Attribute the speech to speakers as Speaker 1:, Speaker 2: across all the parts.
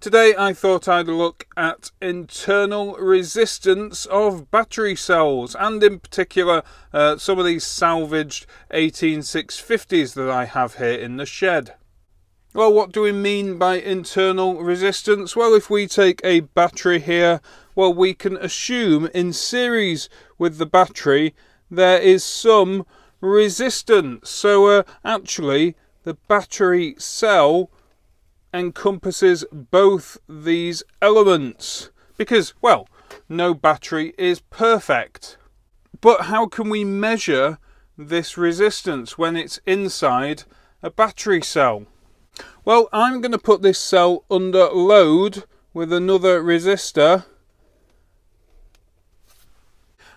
Speaker 1: Today I thought I'd look at internal resistance of battery cells and in particular uh, some of these salvaged 18650s that I have here in the shed. Well, what do we mean by internal resistance? Well, if we take a battery here, well, we can assume in series with the battery there is some resistance. So uh, actually, the battery cell encompasses both these elements because, well, no battery is perfect. But how can we measure this resistance when it's inside a battery cell? Well, I'm going to put this cell under load with another resistor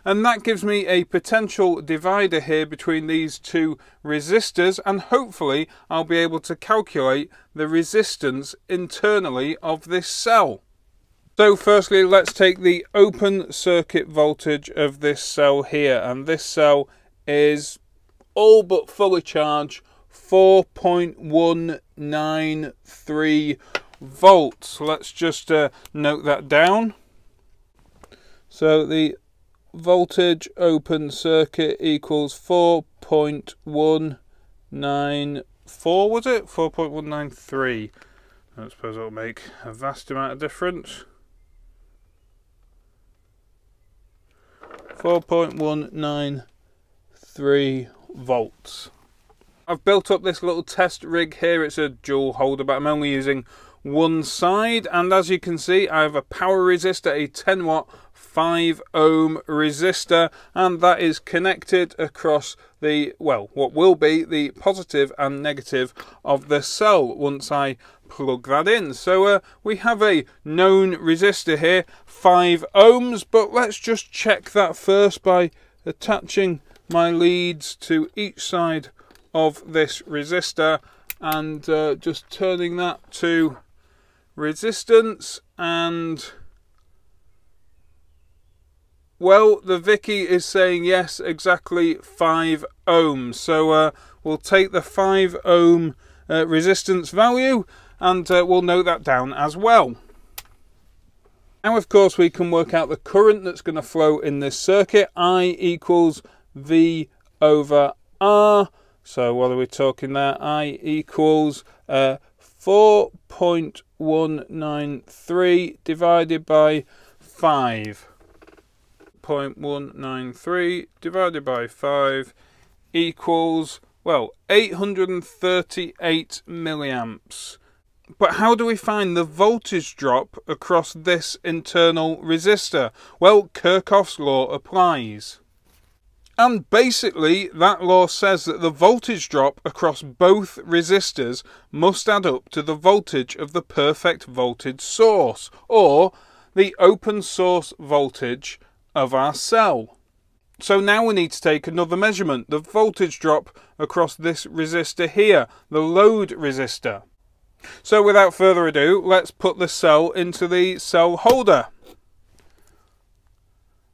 Speaker 1: and that gives me a potential divider here between these two resistors and hopefully I'll be able to calculate the resistance internally of this cell. So firstly let's take the open circuit voltage of this cell here and this cell is all but fully charged 4.193 volts. Let's just uh, note that down. So the voltage open circuit equals 4.194 was it? 4.193 I suppose it'll make a vast amount of difference. 4.193 volts. I've built up this little test rig here. It's a dual holder but I'm only using one side. And as you can see I have a power resistor a 10 watt 5 ohm resistor and that is connected across the well what will be the positive and negative of the cell once I plug that in. So uh, we have a known resistor here 5 ohms but let's just check that first by attaching my leads to each side of this resistor and uh, just turning that to resistance and well, the Vici is saying yes, exactly 5 ohms. So uh, we'll take the 5 ohm uh, resistance value and uh, we'll note that down as well. Now, of course, we can work out the current that's going to flow in this circuit. I equals V over R. So what are we talking there? I equals uh, 4.193 divided by 5. 0.193 divided by 5 equals, well, 838 milliamps. But how do we find the voltage drop across this internal resistor? Well, Kirchhoff's law applies. And basically, that law says that the voltage drop across both resistors must add up to the voltage of the perfect voltage source, or the open source voltage of our cell. So now we need to take another measurement, the voltage drop across this resistor here, the load resistor. So without further ado, let's put the cell into the cell holder.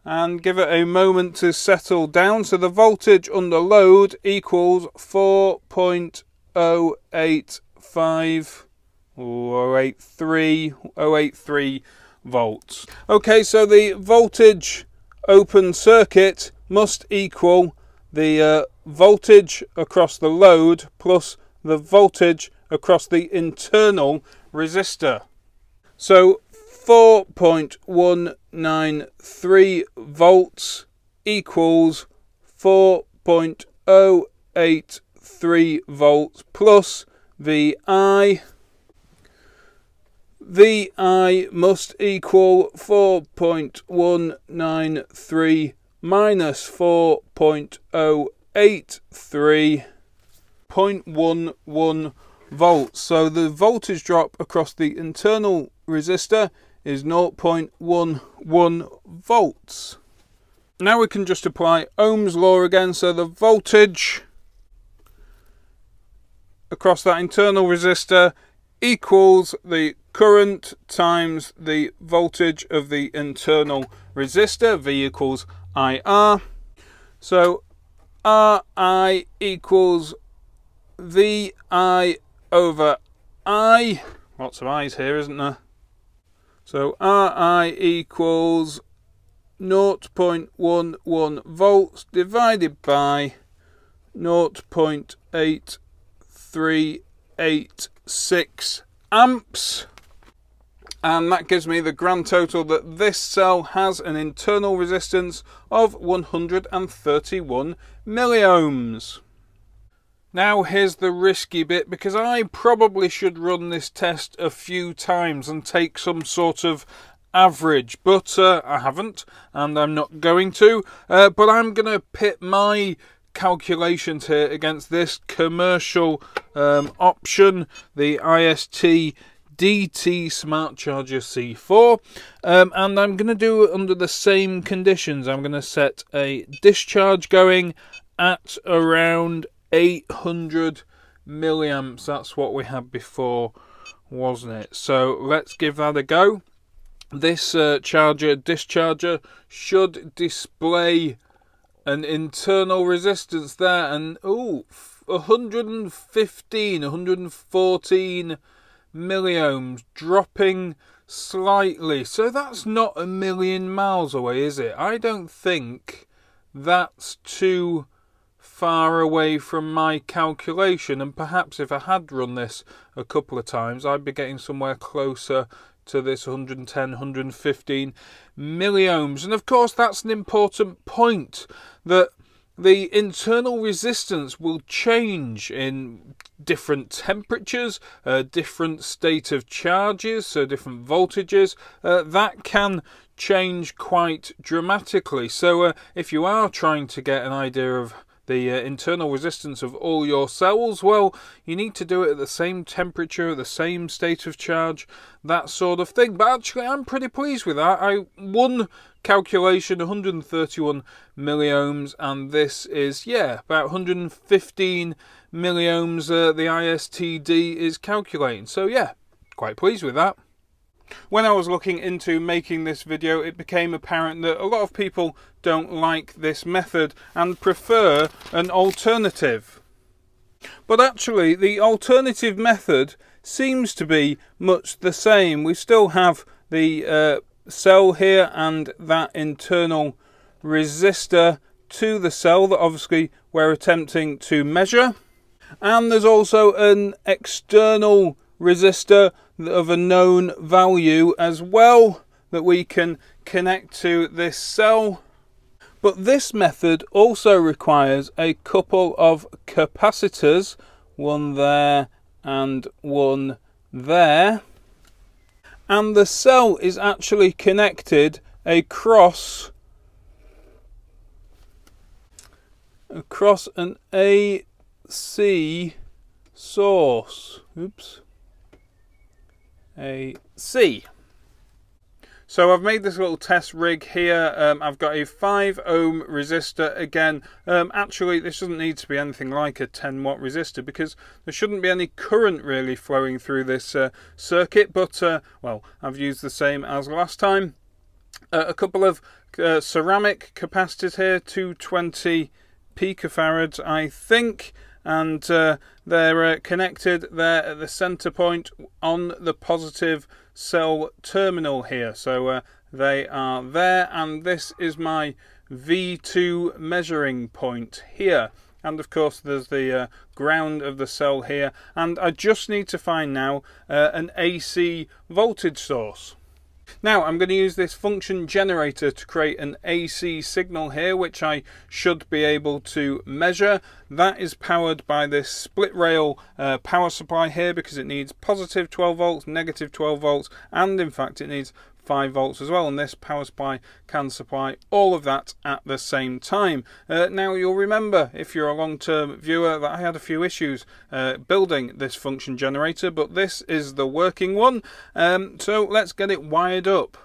Speaker 1: And give it a moment to settle down. So the voltage under load equals 4.085 083 083 volts. Okay, so the voltage open circuit must equal the uh, voltage across the load plus the voltage across the internal resistor. So 4.193 volts equals 4.083 volts plus VI VI must equal 4.193 minus 4.083 0.11 volts. So the voltage drop across the internal resistor is 0.11 volts. Now we can just apply Ohm's law again. So the voltage across that internal resistor equals the current times the voltage of the internal resistor, V equals IR. So RI equals VI over I. Lots of I's here, isn't there? So Ri equals 0.11 volts divided by 0.8386 amps and that gives me the grand total that this cell has an internal resistance of 131 milliohms. Now here's the risky bit because I probably should run this test a few times and take some sort of average but uh, I haven't and I'm not going to uh, but I'm going to pit my calculations here against this commercial um, option the IST DT Smart Charger C4 um, and I'm going to do it under the same conditions I'm going to set a discharge going at around 800 milliamps. That's what we had before, wasn't it? So let's give that a go. This uh, charger, discharger, should display an internal resistance there, and oh, 115, 114 milliohms, dropping slightly. So that's not a million miles away, is it? I don't think that's too far away from my calculation and perhaps if I had run this a couple of times I'd be getting somewhere closer to this 110 115 milliohms and of course that's an important point that the internal resistance will change in different temperatures, uh, different state of charges, so different voltages. Uh, that can change quite dramatically. So uh, if you are trying to get an idea of the uh, internal resistance of all your cells, well, you need to do it at the same temperature, the same state of charge, that sort of thing. But actually, I'm pretty pleased with that. I one calculation 131 milliohms, and this is yeah about 115 milliohms. Uh, the ISTD is calculating. So yeah, quite pleased with that. When I was looking into making this video, it became apparent that a lot of people don't like this method and prefer an alternative. But actually, the alternative method seems to be much the same. We still have the uh, cell here and that internal resistor to the cell that obviously we're attempting to measure. And there's also an external resistor of a known value as well that we can connect to this cell. But this method also requires a couple of capacitors, one there and one there. And the cell is actually connected across across an AC source. Oops. A C. So I've made this little test rig here. Um, I've got a 5 ohm resistor. Again, um, actually this doesn't need to be anything like a 10 watt resistor because there shouldn't be any current really flowing through this uh, circuit. But, uh, well, I've used the same as last time. Uh, a couple of uh, ceramic capacitors here, 220 picofarads I think and uh, they're uh, connected there at the center point on the positive cell terminal here. So uh, they are there and this is my V2 measuring point here. And of course there's the uh, ground of the cell here. And I just need to find now uh, an AC voltage source now I'm going to use this function generator to create an AC signal here which I should be able to measure. That is powered by this split rail uh, power supply here because it needs positive 12 volts, negative 12 volts and in fact it needs 5 volts as well and this power supply can supply all of that at the same time. Uh, now you'll remember if you're a long-term viewer that I had a few issues uh, building this function generator but this is the working one um, so let's get it wired up.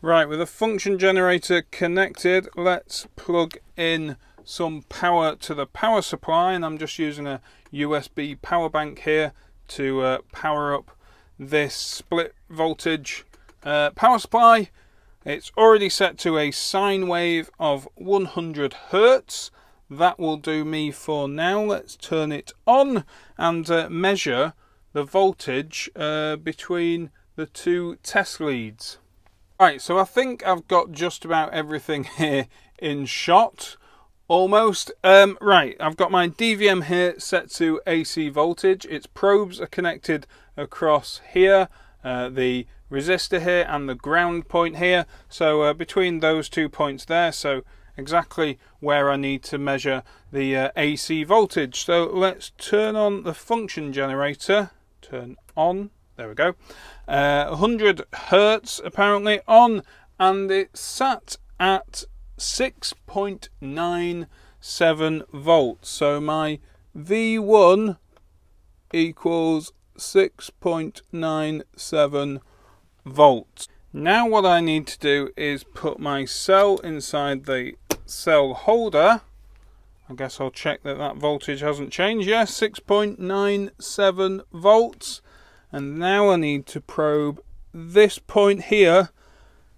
Speaker 1: Right with a function generator connected let's plug in some power to the power supply and I'm just using a USB power bank here to uh, power up this split voltage uh, power supply, it's already set to a sine wave of 100 hertz. That will do me for now. Let's turn it on and uh, measure the voltage uh, between the two test leads. Right, so I think I've got just about everything here in shot, almost. Um, right, I've got my DVM here set to AC voltage. Its probes are connected across here, uh, the resistor here and the ground point here. So uh, between those two points there, so exactly where I need to measure the uh, AC voltage. So let's turn on the function generator, turn on, there we go, uh, 100 hertz apparently on and it sat at 6.97 volts. So my V1 equals 6.97 volts. Now what I need to do is put my cell inside the cell holder. I guess I'll check that that voltage hasn't changed. Yes, 6.97 volts. And now I need to probe this point here,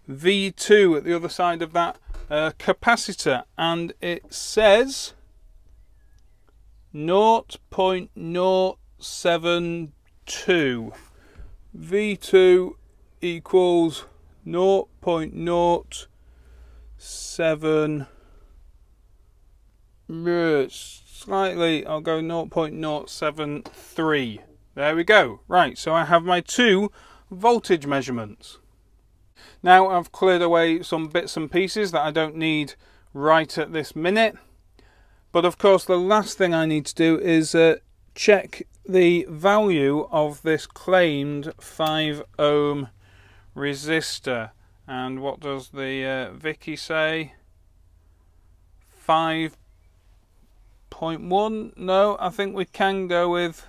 Speaker 1: V2 at the other side of that uh, capacitor. And it says 0.072. V2 equals 0.07 slightly I'll go 0.073 there we go. Right so I have my two voltage measurements. Now I've cleared away some bits and pieces that I don't need right at this minute. But of course the last thing I need to do is uh, check the value of this claimed 5 ohm resistor. And what does the uh, Vici say? 5.1? No, I think we can go with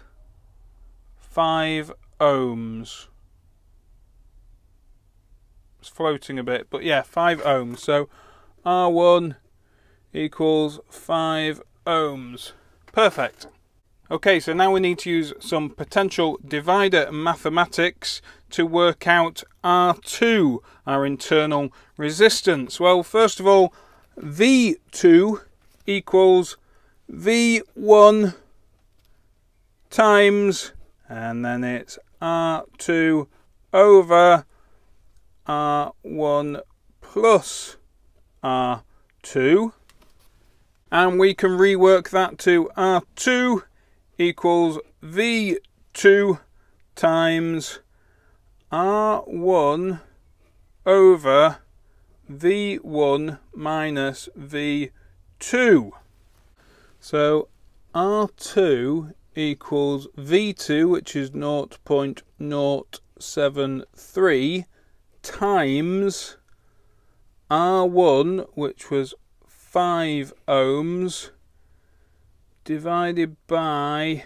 Speaker 1: 5 ohms. It's floating a bit, but yeah, 5 ohms. So R1 equals 5 ohms. Perfect. Okay, so now we need to use some potential divider mathematics to work out R2, our internal resistance. Well, first of all, V2 equals V1 times, and then it's R2 over R1 plus R2. And we can rework that to R2 equals V2 times R1 over V1 minus V2. So R2 equals V2, which is 0.073, times R1, which was 5 ohms, divided by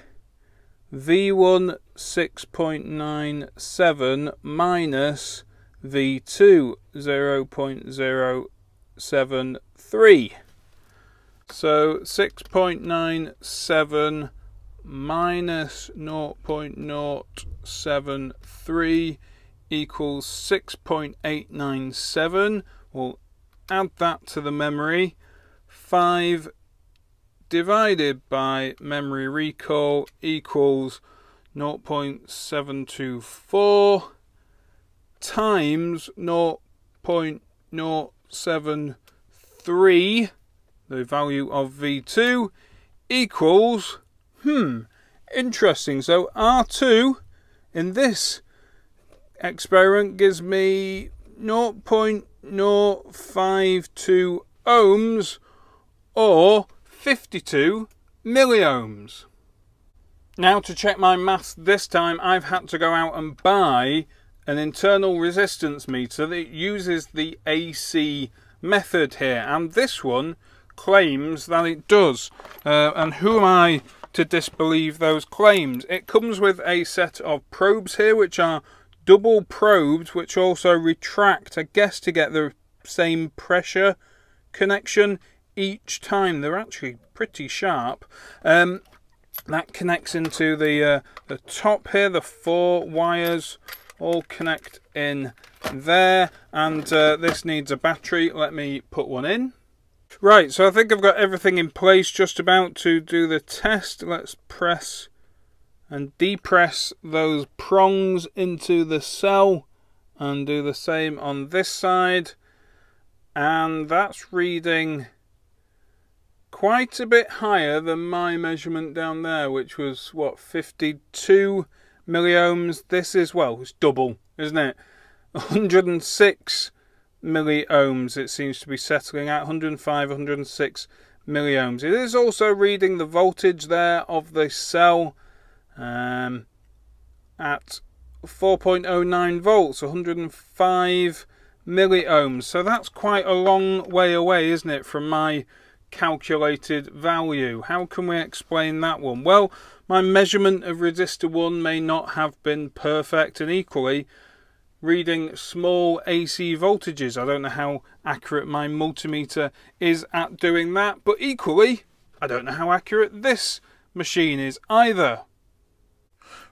Speaker 1: V1 6.97 minus V2 0.073. So 6.97 minus 0.073 equals 6.897. We'll add that to the memory. 5 divided by memory recall equals 0.724 times 0.073, the value of V2, equals, hmm, interesting. So R2 in this experiment gives me 0.052 ohms or 52 milliohms. Now to check my maths this time I've had to go out and buy an internal resistance meter that uses the AC method here and this one claims that it does uh, and who am I to disbelieve those claims. It comes with a set of probes here which are double probes which also retract I guess to get the same pressure connection each time. They're actually pretty sharp. Um, that connects into the uh, the top here. The four wires all connect in there, and uh, this needs a battery. Let me put one in. Right, so I think I've got everything in place just about to do the test. Let's press and depress those prongs into the cell and do the same on this side and that's reading quite a bit higher than my measurement down there which was what 52 milliohms? This is well it's double isn't it? 106 milliohms it seems to be settling at. 105 106 milliohms. It is also reading the voltage there of the cell um, at 4.09 volts, 105 milliohms. So that's quite a long way away, isn't it, from my calculated value. How can we explain that one? Well, my measurement of resistor 1 may not have been perfect and equally reading small AC voltages. I don't know how accurate my multimeter is at doing that, but equally, I don't know how accurate this machine is either.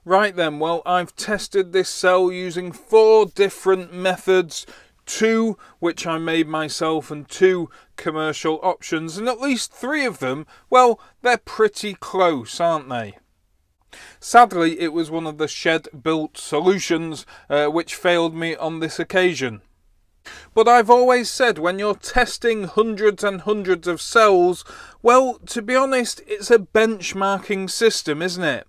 Speaker 1: Right then, well, I've tested this cell using four different methods two which I made myself and two commercial options, and at least three of them, well, they're pretty close, aren't they? Sadly, it was one of the shed built solutions uh, which failed me on this occasion. But I've always said when you're testing hundreds and hundreds of cells, well, to be honest, it's a benchmarking system, isn't it?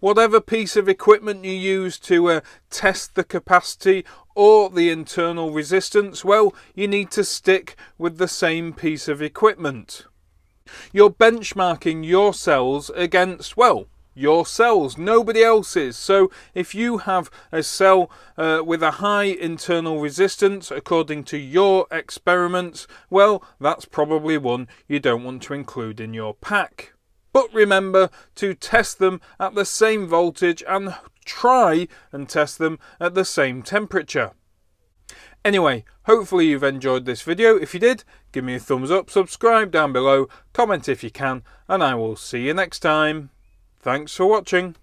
Speaker 1: Whatever piece of equipment you use to uh, test the capacity or the internal resistance, well, you need to stick with the same piece of equipment. You're benchmarking your cells against, well, your cells, nobody else's. So if you have a cell uh, with a high internal resistance according to your experiments, well, that's probably one you don't want to include in your pack. But remember to test them at the same voltage and try and test them at the same temperature. Anyway, hopefully you've enjoyed this video. If you did, give me a thumbs up, subscribe down below, comment if you can, and I will see you next time. Thanks for watching.